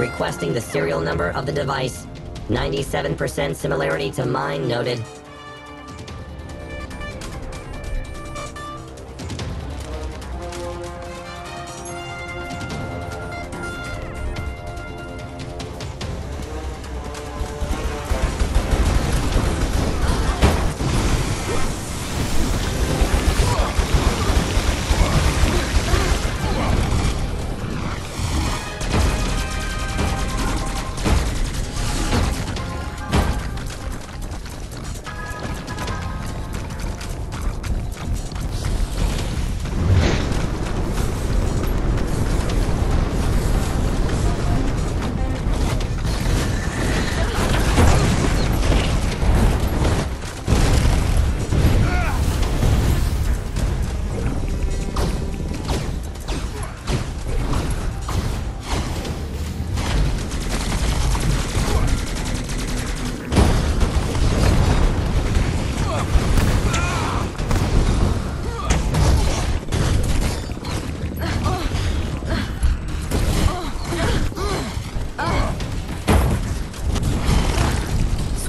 Requesting the serial number of the device. 97% similarity to mine noted.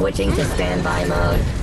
Switching to standby mode.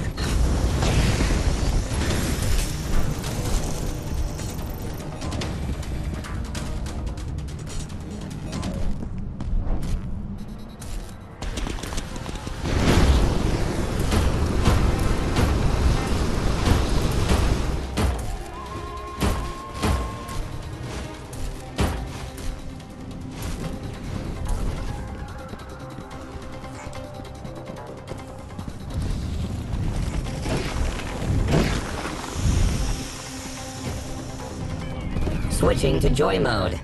Switching to joy mode.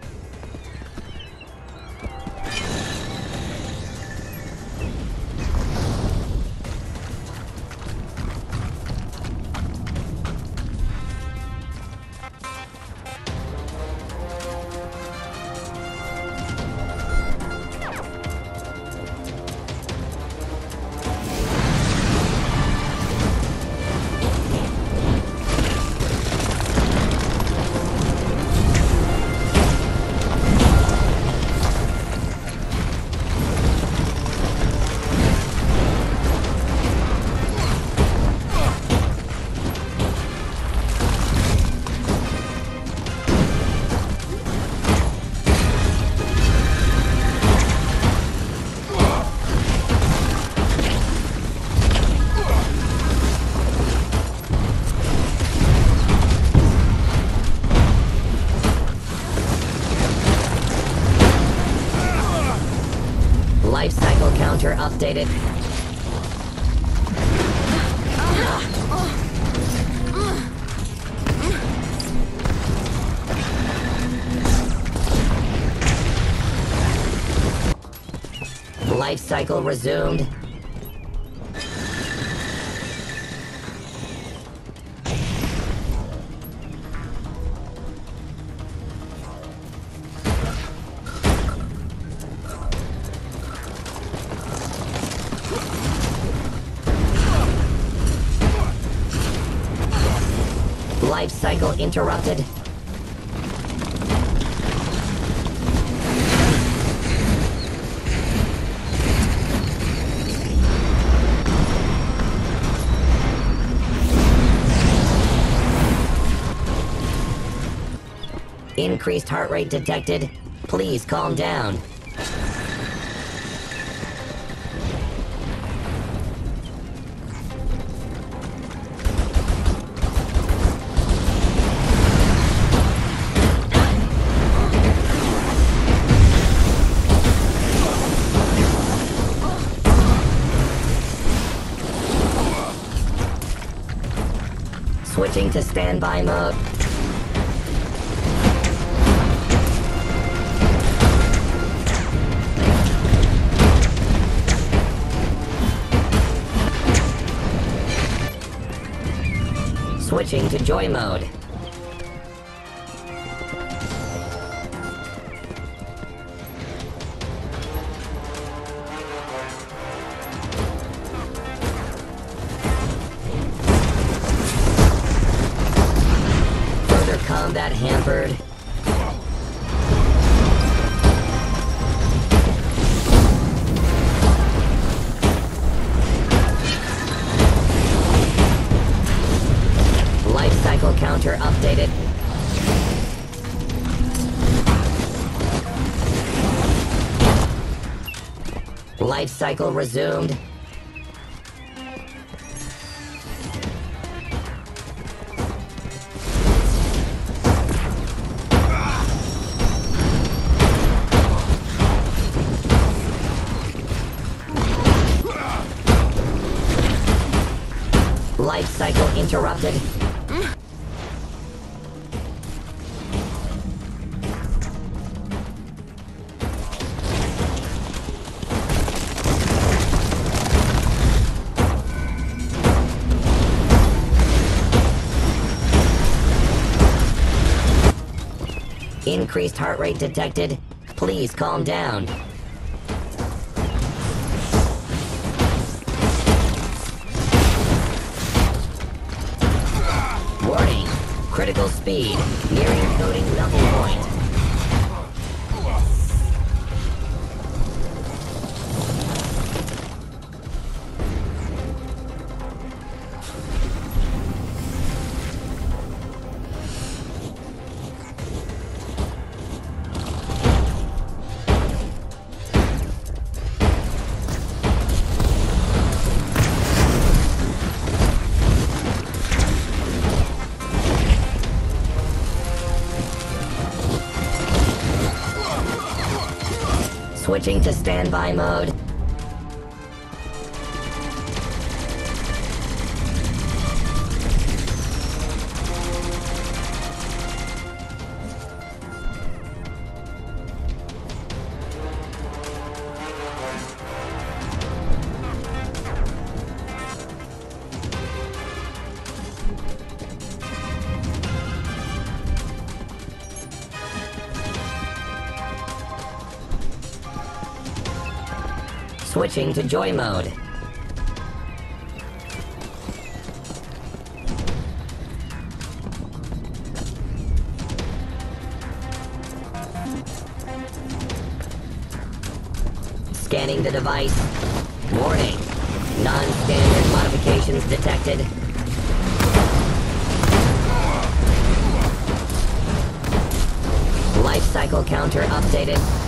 Life cycle counter updated. Life cycle resumed. Life cycle interrupted. Increased heart rate detected. Please calm down. Switching to standby mode. Switching to joy mode. hampered. Life cycle counter updated. Life cycle resumed. Interrupted. Increased heart rate detected. Please calm down. Critical speed. Nearing coding level point. Switching to standby mode. Switching to joy mode. Scanning the device. Warning. Non-standard modifications detected. Life cycle counter updated.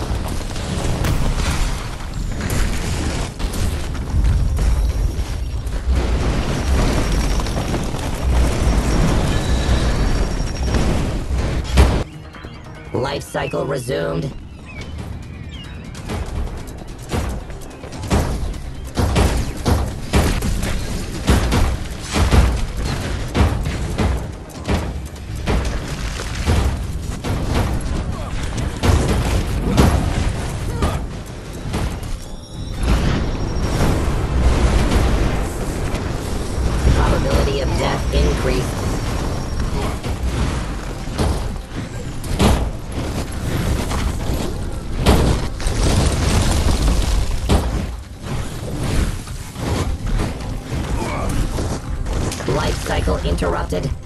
Life cycle resumed. Life cycle interrupted.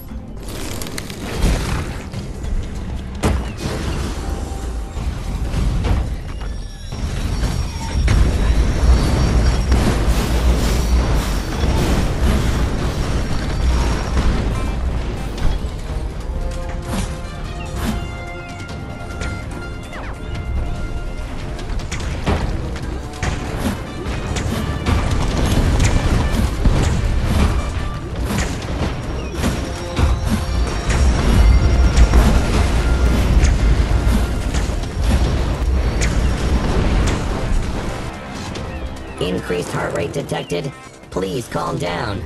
Increased heart rate detected. Please calm down.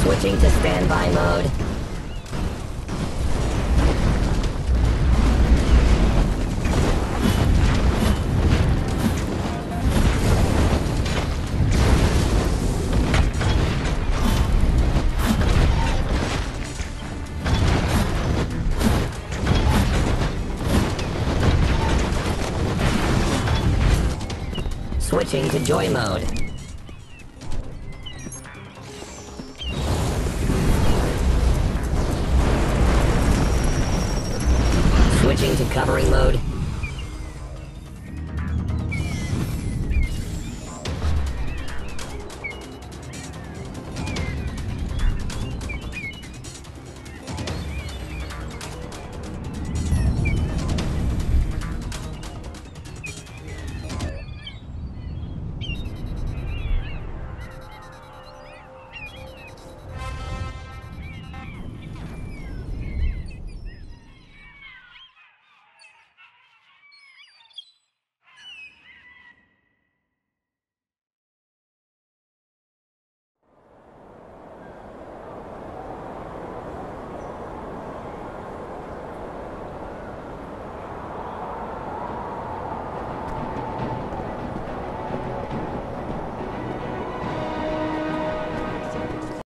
Switching to standby mode. Switching to joy mode. Switching to covering mode.